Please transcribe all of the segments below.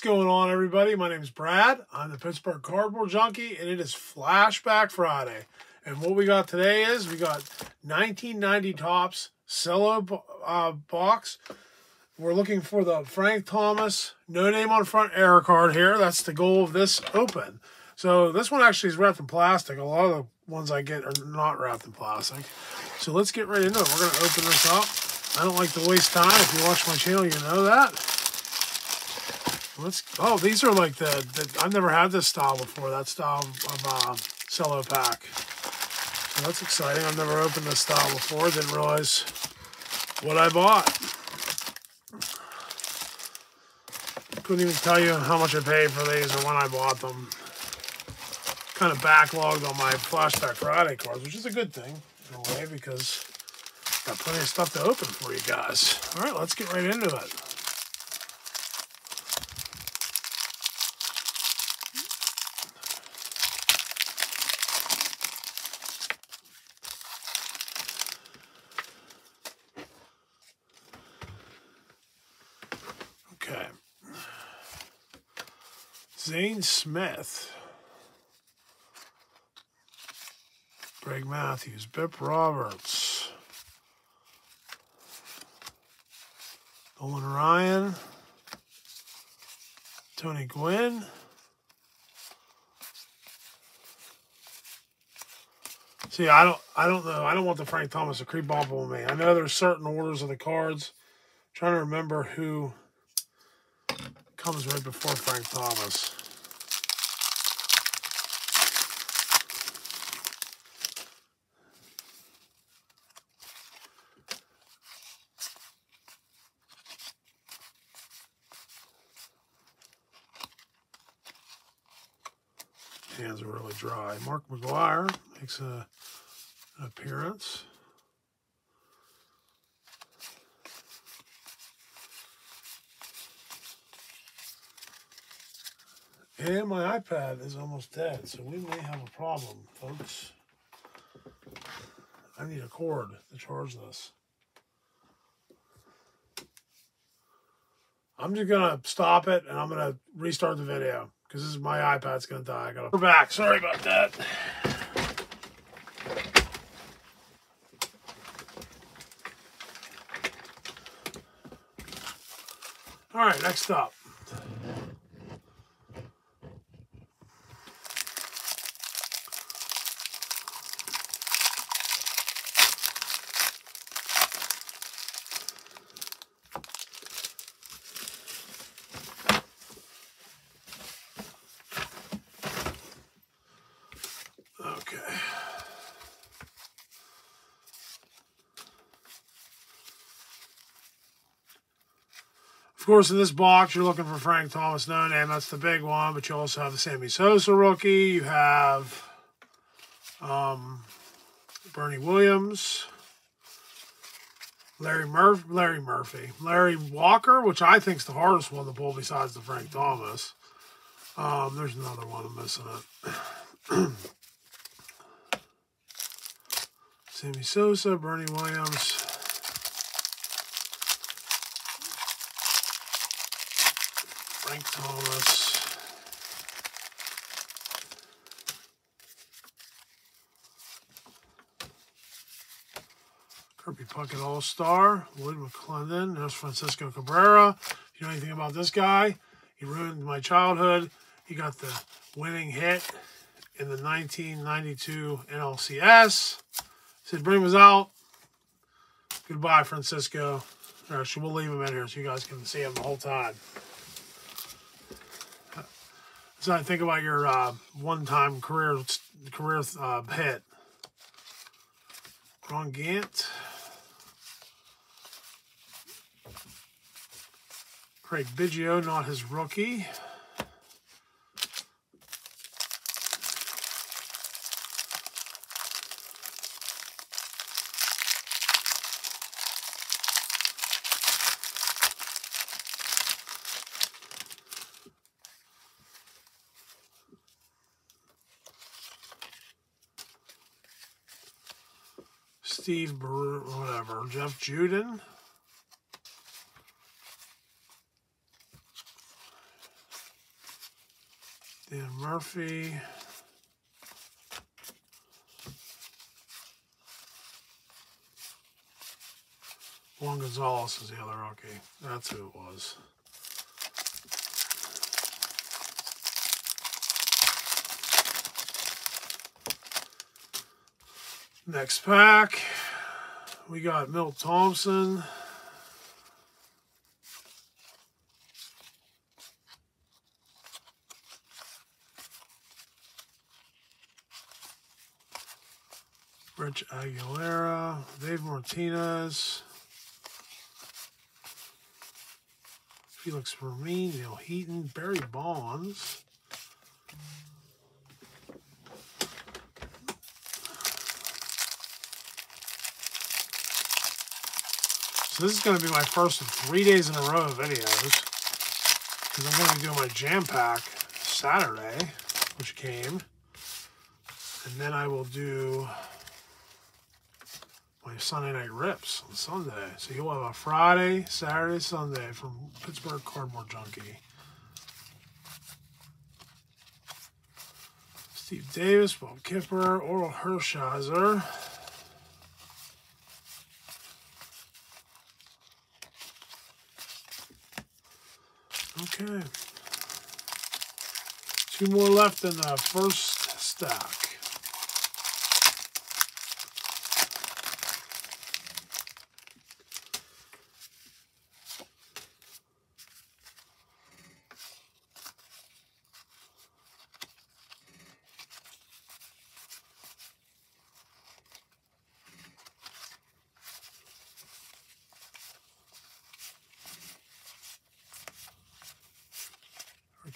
What's going on, everybody? My name is Brad. I'm the Pittsburgh Cardboard Junkie, and it is Flashback Friday. And what we got today is we got 1990 Topps cello uh, box. We're looking for the Frank Thomas no name on front error card here. That's the goal of this open. So this one actually is wrapped in plastic. A lot of the ones I get are not wrapped in plastic. So let's get right into it. We're going to open this up. I don't like to waste time. If you watch my channel, you know that. Let's. Oh, these are like the, the I've never had this style before. That style of uh, cello pack. So that's exciting. I've never opened this style before. Didn't realize what I bought. Couldn't even tell you how much I paid for these or when I bought them. Kind of backlogged on my Flashback Friday cards, which is a good thing in a way because got plenty of stuff to open for you guys. All right, let's get right into it. Okay. Zane Smith. Greg Matthews. Bip Roberts. Nolan Ryan. Tony Gwynn. See, I don't, I don't know. I don't want the Frank Thomas to creep up on me. I know there's certain orders of the cards. I'm trying to remember who comes right before Frank Thomas. Hands are really dry. Mark McGwire makes a, an appearance. And my iPad is almost dead, so we may have a problem, folks. I need a cord to charge this. I'm just gonna stop it and I'm gonna restart the video because this is my iPad's gonna die. I gotta. We're back. Sorry about that. All right, next up. Course, in this box, you're looking for Frank Thomas, no name. That's the big one. But you also have the Sammy Sosa rookie. You have um, Bernie Williams, Larry Murphy, Larry Murphy, Larry Walker, which I think is the hardest one to pull besides the Frank Thomas. Um, there's another one I'm missing it. Sammy Sosa, Bernie Williams. Thomas. Kirby Puckett All Star, Wood McClendon, there's Francisco Cabrera. If you know anything about this guy, he ruined my childhood. He got the winning hit in the 1992 NLCS. Sid Bream was out. Goodbye, Francisco. Actually, we'll leave him in here so you guys can see him the whole time. So I think about your uh, one-time career career uh, hit. Ron Gant. Craig Biggio, not his rookie. Steve, whatever, Jeff Juden. Dan Murphy. Juan Gonzalez is the other rookie. That's who it was. Next pack, we got Milt Thompson. Rick Aguilera, Dave Martinez, Felix Fermin, Neal Heaton, Barry Bonds. This is going to be my first three days in a row of videos. Because I'm going to do my jam pack Saturday, which came. And then I will do my Sunday night rips on Sunday. So you'll have a Friday, Saturday, Sunday from Pittsburgh Cardboard Junkie. Steve Davis, Bob Kipper, Orel Hershiser. Okay. Two more left in the first stack.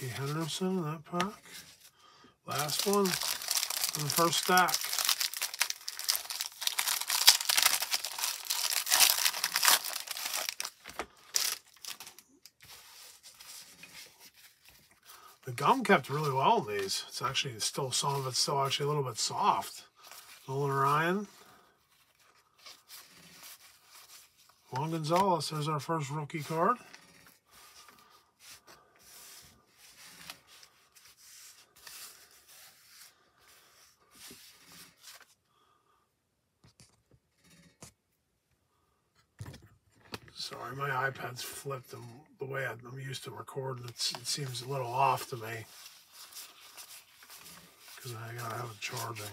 Rickey Henderson in that pack. Last one in the first stack. The gum kept really well in these. It's actually still, some of it's still actually a little bit soft. Nolan Ryan. Juan Gonzalez, there's our first rookie card. Sorry, my iPad's flipped and the way I'm used to recording. It seems a little off to me because I gotta have it charging.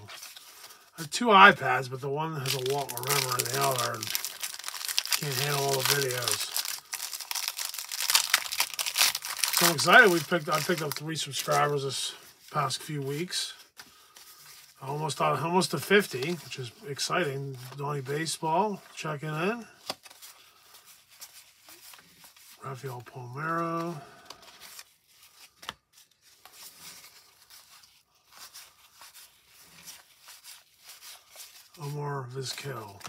I have two iPads, but the one has a lot more memory than the other and can't handle all the videos. So I'm excited. We picked I picked up three subscribers this past few weeks. Almost uh, almost to 50, which is exciting. Donnie Baseball checking in. Rafael Palmeiro. Omar Vizquel.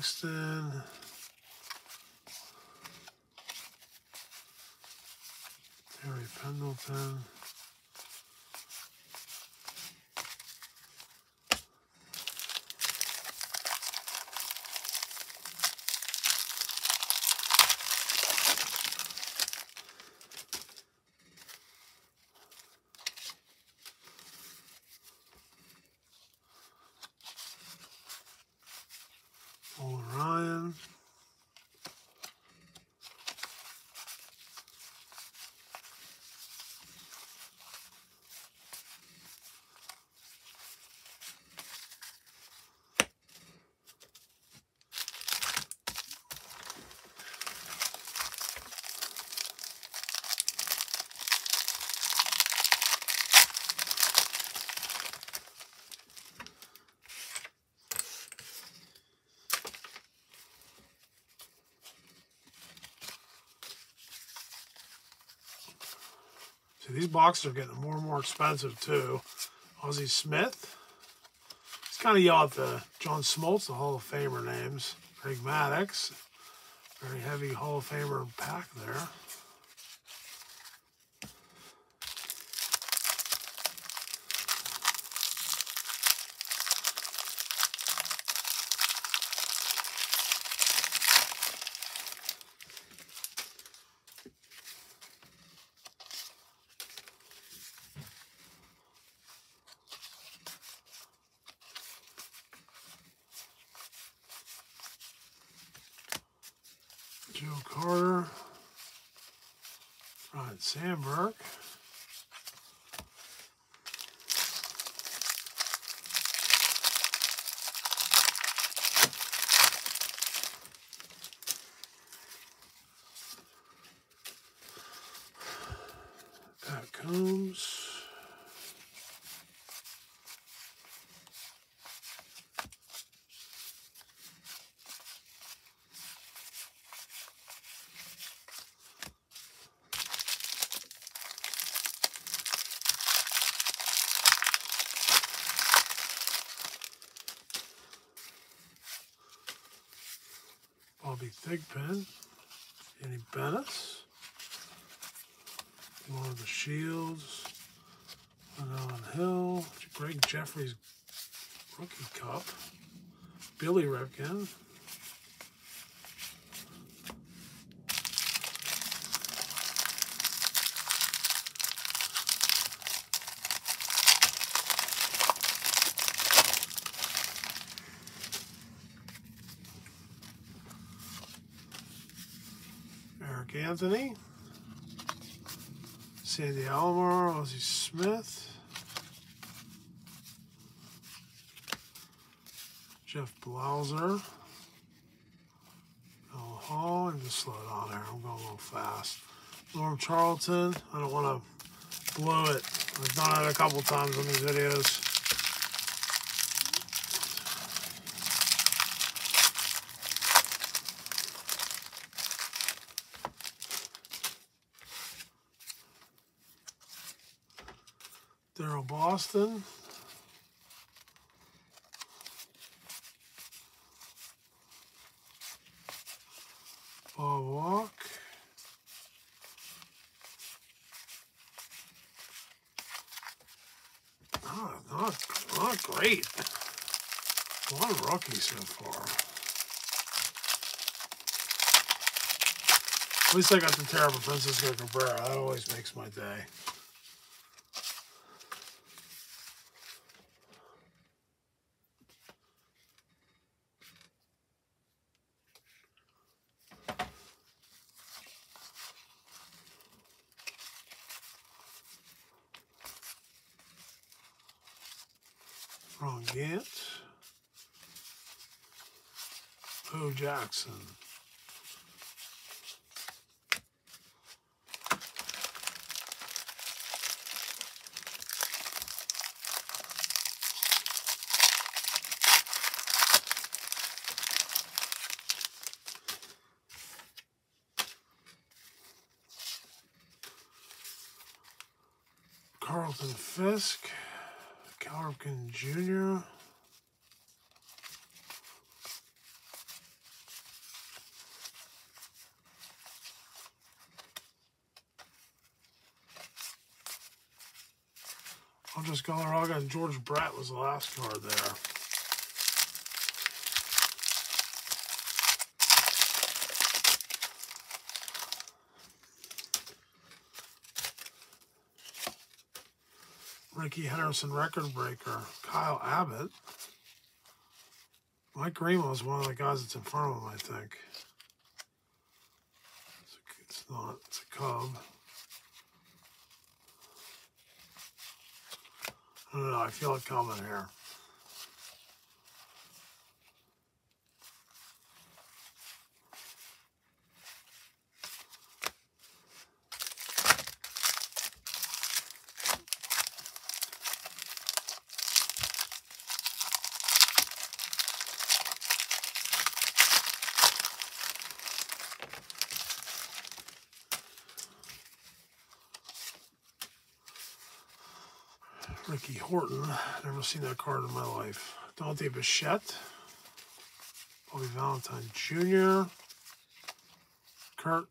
Mark Langston. Harry Pendleton. Paul Ryan. See, these boxes are getting more and more expensive too. Ozzie Smith. It's kind of y'all the uh, John Smoltz, the Hall of Famer names. Greg Maddux. Very heavy Hall of Famer pack there. Joe Carter, Ryne Sandberg. Bobby Thigpen, Andy Benes, one of the Shields, Allen Hill, Gregg Jefferies Rookie Cup, Billy Ripken, Eric Anthony, Sandy Alomar, Ozzie Smith, Jeff Blauser, Al Hall, I'm just slow down there, I'm going a little fast. Norm Charlton, I don't want to blow it. I've done it a couple times on these videos. Daryl Boston. Walk. Not, not, not great. One rookie so far. At least I got the terrible Francisco Cabrera. That always makes my day. Ron Gant. Bo Jackson. Carlton Fisk. Cal Ripken Jr. Go Raga and George Brett was the last card there. Rickey Henderson record breaker, Kyle Abbott. Mike Greenwell is one of the guys that's in front of him, I think. It's not, it's a Cub. I don't know, I feel it coming here. Ricky Horton. Never seen that card in my life. Dante Bichette. Bobby Valentine Jr. Kirt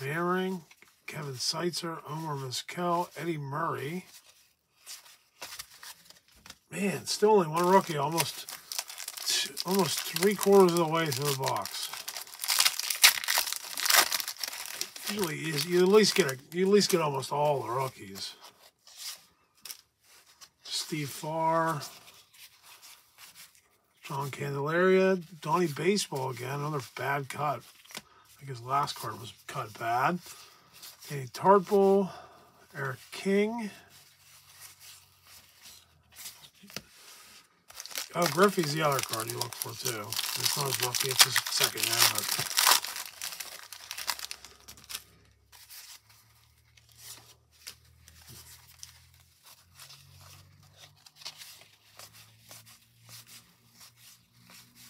Manwaring, Kevin Seitzer, Omar Vizquel, Eddie Murray. Man, still only one rookie, almost almost three quarters of the way through the box. Usually, you at least get a, you at least get almost all the rookies. Steve Farr, John Candelaria, Donnie Baseball again, another bad cut. I his last card was cut bad. Danny Tartabull, Eric King. Oh, Griffey's the other card you look for too. It's not his rookie, it's his second year, but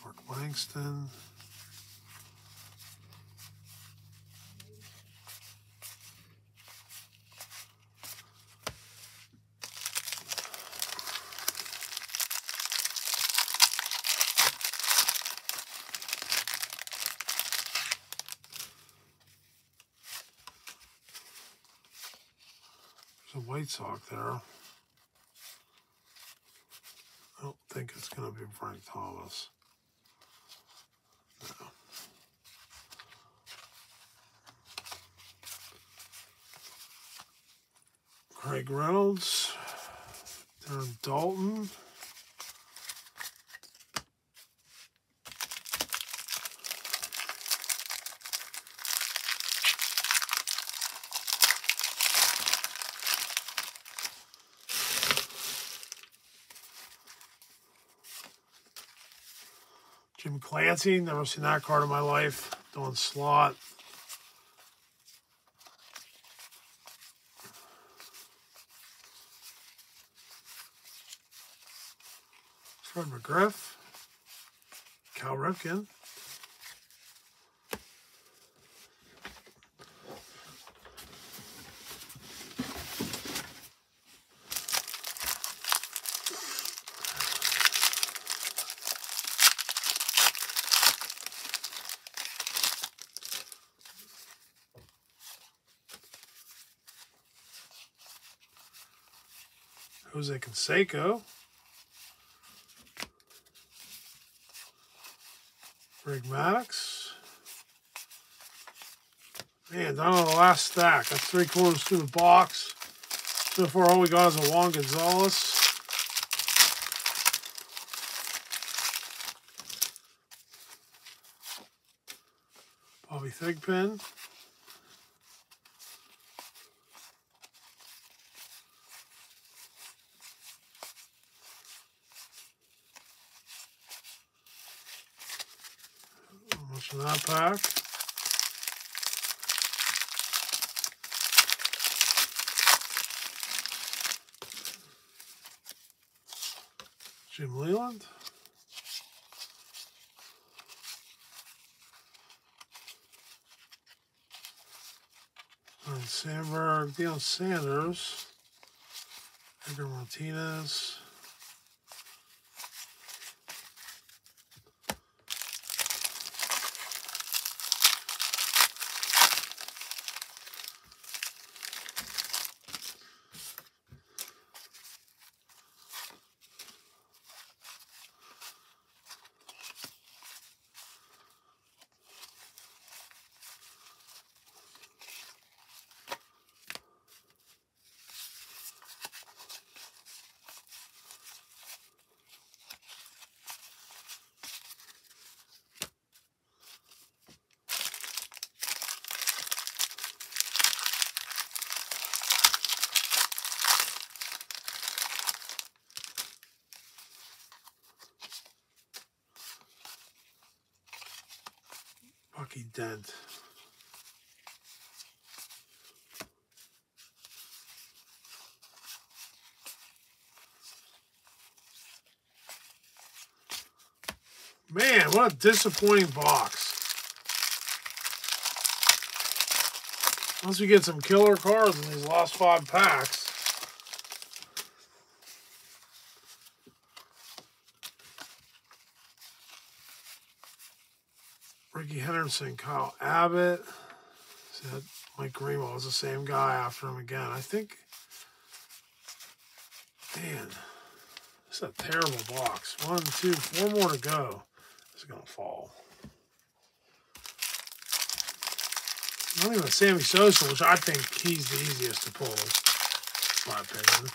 Mark Langston. There's a White Sox there. I don't think it's going to be Frank Thomas. Craig Reynolds, Darren Daulton. Jim Clancy, never seen that card in my life. Doing slot. Fred McGriff. Cal Ripken. Jose Canseco. Maddux. Man, down on the last stack. That's three quarters through the box. So far, all we got is a Juan Gonzalez. Bobby Thigpen. That pack. Jim Leyland. And Sandberg, Deion Sanders, Edgar Martinez. Bucky Dent. Man, what a disappointing box. Once we get some killer cards in these last five packs. Henderson, Kyle Abbott. See that Mike Greenwell is the same guy after him again. I think, man, this is a terrible box. One, two, four more to go. This is going to fall. Not even Sammy Sosa, which I think he's the easiest to pull, in my opinion.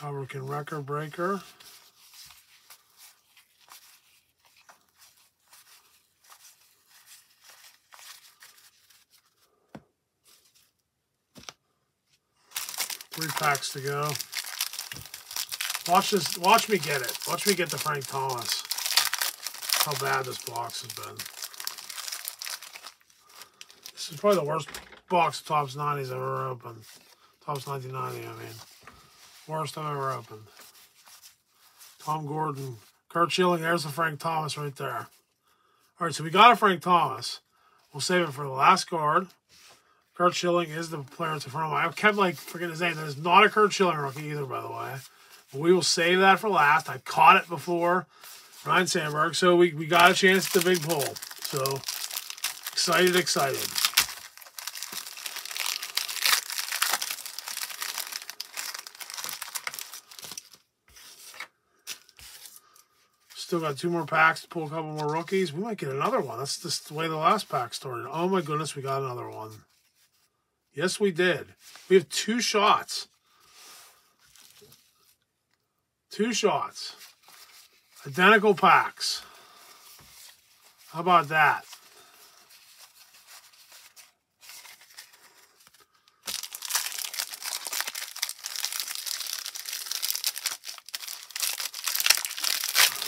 Calvin record breaker. Three packs to go. Watch this. Watch me get it. Watch me get the Frank Thomas. How bad this box has been. This is probably the worst box of Topps 90s I've ever opened. Topps 1990, I mean. Worst I've ever opened. Tom Gordon. Curt Schilling. There's the Frank Thomas right there. All right, so we got a Frank Thomas. We'll save it for the last card. Curt Schilling is the player that's in front of me. I kept like forgetting his name. That is not a Curt Schilling rookie either, by the way. But we will save that for last. I caught it before Ryne Sandberg, so we, we got a chance at the big pull. So excited, excited. Still got two more packs to pull a couple more rookies. We might get another one. That's just the way the last pack started. Oh my goodness, we got another one. Yes, we did. We have two shots. Two shots. Identical packs. How about that?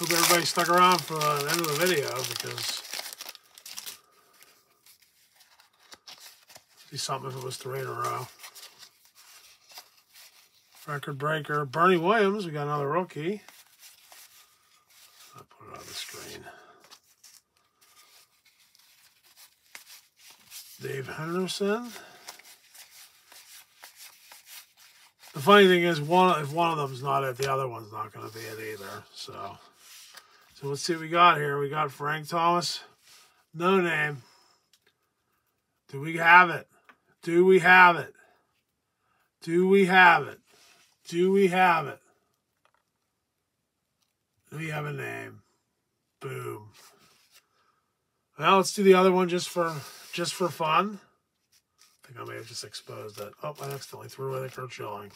Hope everybody stuck around for the end of the video because be something if it was three in a row. Record breaker. Bernie Williams, we got another rookie. I'll put it on the screen. Dave Henderson. The funny thing is, one if one of them's not it, the other one's not going to be it either. So. So let's see what we got here. We got Frank Thomas. No name. Do we have it? Do we have it? Do we have it? Do we have it? We have a name? Boom. Well, let's do the other one just for just for fun. I think I may have just exposed it. Oh, I accidentally threw away the Curt Schilling.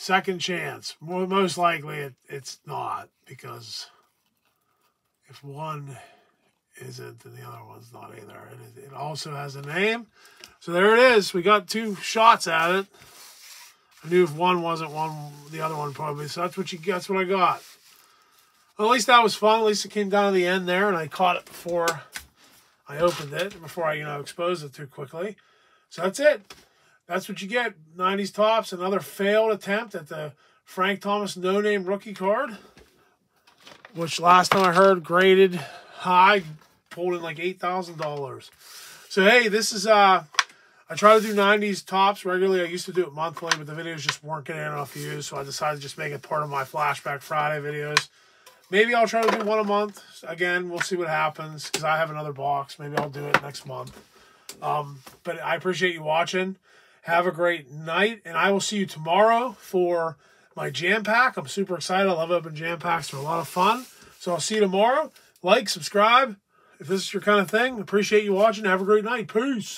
Second chance. More, most likely it, it's not because if one isn't, then the other one's not either. It, it also has a name. So there it is. We got two shots at it. I knew if one wasn't one, the other one probably. So that's what you. That's what I got. Well, at least that was fun. At least it came down to the end there, and I caught it before I opened it, before I you know exposed it too quickly. So that's it that's what you get. 90s Topps, another failed attempt at the Frank Thomas no-name rookie card, which last time I heard graded high, pulled in like $8,000. So, hey, this is, uh, I try to do 90s Topps regularly. I used to do it monthly, but the videos just weren't getting enough views, so I decided to just make it part of my Flashback Friday videos. Maybe I'll try to do one a month. Again, we'll see what happens, because I have another box. Maybe I'll do it next month. Um, but I appreciate you watching. Have a great night, and I will see you tomorrow for my jam pack. I'm super excited. I love open jam packs. They're a lot of fun. So I'll see you tomorrow. Like, subscribe if this is your kind of thing. Appreciate you watching. Have a great night. Peace.